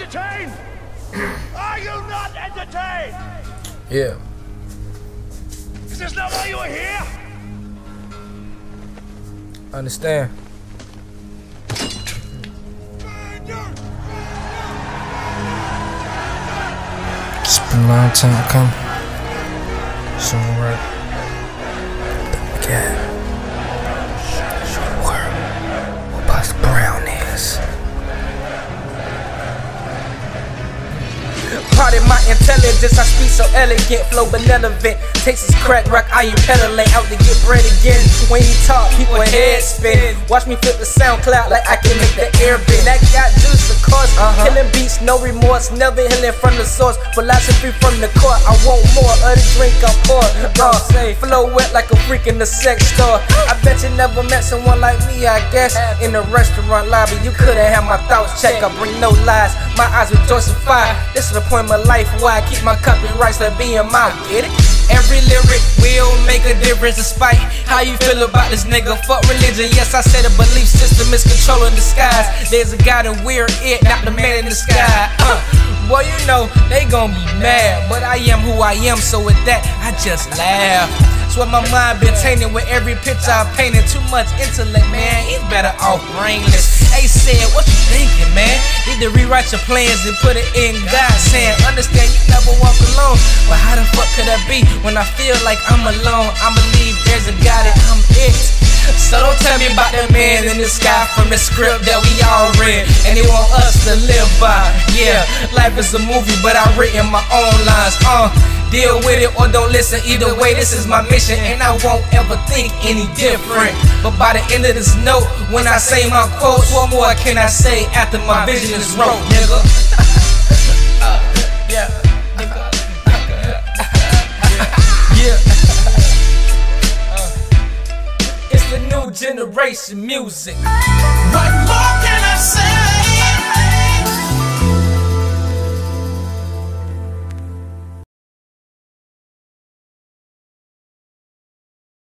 entertained? Are you not entertained? Yeah. Is this not why you are here? Understand. It's been a long time coming. Soon right. Yeah. My intelligence, I speak so elegant, flow benevolent. Texas crack rock, I am peddling out to get bread again. When he talk, people head spin. Watch me flip the SoundCloud like I can make the air bend. That got juice, of course. Uh-huh. Killing beats, no remorse, never healing from the source. Philosophy from the court, I want more of the drink I pour. Uh, flow wet like a freak in the sex store. I bet you never met someone like me, I guess. In the restaurant lobby, you couldn't have my thoughts checked. I bring no lies, my eyes rejoice in fire. This is the point of my life why I keep my copyrights like being mine. Get it? Every lyric will make a despite how you feel about this nigga. Fuck religion, yes, I said a belief system is controlling the skies. There's a God and we're it, not the man in the sky. Uh, boy, you know, they gon' be mad. But I am who I am, so with that, I just laugh. Swear my mind been tainted with every picture I painted. Too much intellect, man. He's better off brainless. Hey, said, what you thinking, man? Need to rewrite your plans and put it in God's hand. Understand you never walk alone. When I feel like I'm alone? I believe there's a God and I'm it. So don't tell me about the man in the sky from the script that we all read. And they want us to live by. Yeah, life is a movie, but I written my own lines. Uh, deal with it or don't listen. Either way, this is my mission, and I won't ever think any different. But by the end of this note, when I say my quotes, what more can I say after my vision is wrote, nigga? new generation music. What more can I say?